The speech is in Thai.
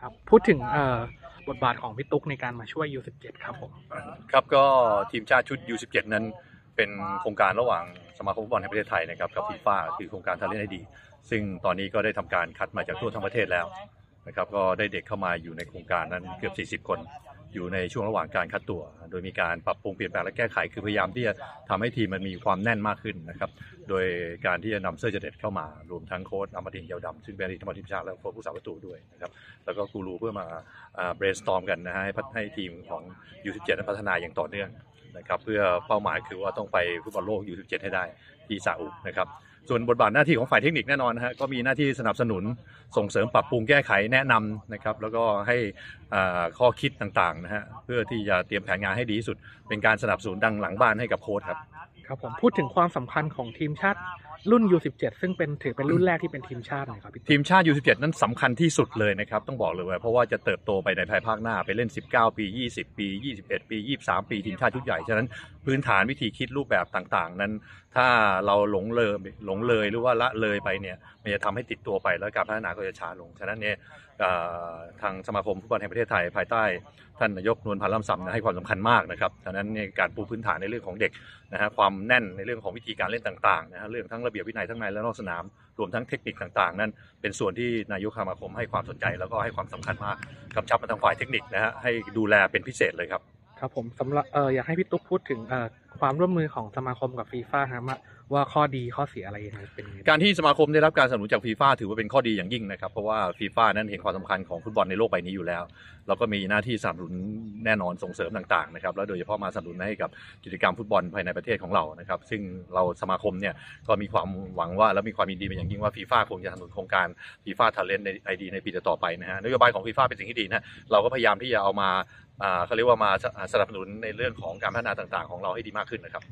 ครับพูดถึงเอ่อบทบาทของพี่ตุ๊กในการมาช่วย U17 ครับผมครับก็ทีมชาติชุด U17 นั้นเป็นโครงการระหว่างสมาคมฟุตบอลแห่งประเทศไทยนะครับกับฟีฟ่าคือโครงการทาเล่นไอดี ซึ่งตอนนี้ก็ได้ทำการคัดมาจากทั่วทั้งประเทศแล้วนะครับก็ได้เด็กเข้ามาอยู่ในโครงการนั้นเกือบ 40 คน อยู่ในช่วงระหว่างการคัดตัว โดยมีการปรับปรุงเปลี่ยนแปลงและแก้ไข คือพยายามที่จะทำให้ทีมมันมีความแน่นมากขึ้นนะครับ โดยการที่จะนำเซอร์เจเด็ดเข้ามา รวมทั้งโค้ชอมรินเยาวดำซึ่งเป็นอดีตทีมทีมชาติและโค้ชผู้สาประตูด้วยนะครับ แล้วก็กูรูเพื่อมา brainstorm กันนะฮะให้ให้ทีมของ U17 นั้นพัฒนาอย่างต่อเนื่องนะครับ เพื่อเป้าหมายคือว่าต้องไปฟุตบอลโลก U17 ให้ได้ที่ซาอุนะครับ ส่วนบทบาทหน้าที่ของฝ่ายเทคนิคแน่นอนฮะก็มีหน้าที่สนับสนุนส่งเสริมปรับปรุงแก้ไขแนะนำนะครับ แล้วก็ให้ข้อคิดต่างๆนะฮะเพื่อที่จะเตรียมแผนงานให้ดีที่สุด เป็นการสนับสนุนดังหลังบ้านให้กับโค้ชครับครับผมพูดถึงความสำคัญของทีมชาติ รุ่น U17 ซึ่งเป็นถือเป็นรุ่นแรกที่เป็นทีมชาติหน่อยครับพี่ทีมชาติ U17 นั้นสำคัญที่สุดเลยนะครับต้องบอกเลยว่าเพราะว่าจะเติบโตไปในภายภาคหน้าไปเล่น 19 ปี 20 ปี 21 ปี 23 ปีทีมชาติชุดใหญ่ฉะนั้นพื้นฐานวิธีคิดรูปแบบต่างๆ นั้น ถ้าเราหลงเลยหลงเลยหรือว่าละเลยไปเนี่ยมันจะทำให้ติดตัวไปแล้วการพัฒนาก็จะช้าลงฉะนั้นเนี่ยทางสมาคมฟุตบอลแห่งประเทศไทยภายใต้ท่านนายกนวลพันธ์ล่ำซำนะให้ความสำคัญมากนะครับฉะนั้นเนี่ยการปูพื้นฐานในเรื่องของเด็กนะฮะความแน่นในเรื่องของวิธีการเล่นต่างๆนะฮะเรื่องทั้งระเบียบวินัยทั้งในและนอกสนาม รวมทั้งเทคนิคต่างๆ นั้นเป็นส่วนที่นายกสมาคมให้ความสนใจแล้วก็ให้ความสำคัญมากกำชับมาทางฝ่ายเทคนิคนะฮะให้ดูแลเป็นพิเศษเลยครับครับผมสำหรับเอออยากให้พี่ตุ๊กพูดถึงเออ ความร่วมมือของสมาคมกับฟีฟ่าครับว่าข้อดีข้อเสียอะไรยังไงเป็นยังไงการที่สมาคมได้รับการสนับสนุนจากฟีฟ่าถือว่าเป็นข้อดีอย่างยิ่งนะครับเพราะว่าฟีฟ่านั้นเห็นความสำคัญของฟุตบอลในโลกใบนี้อยู่แล้วเราก็มีหน้าที่สนับสนุนแน่นอนส่งเสริมต่างๆนะครับแล้วโดยเฉพาะมาสนับสนุนให้กับกิจกรรมฟุตบอลภายในประเทศของเรานะครับซึ่งเราสมาคมเนี่ยก็มีความหวังว่าและมีความยินดีเป็นอย่างยิ่งว่าฟีฟ่าคงจะสนับสนุนโครงการฟีฟ่าทาเลนในไอดีในปีต่อไปนะฮะนโยบายของฟีฟ่าเป็นสิ่งที่ดีนะเราก็พยายามที่จะเอามาอ่าเขาเรียกว่ามาสนับสนุนในเรื่องของการพัฒนาต่างๆ ของเราให้ดีมากขึ้นนะครับ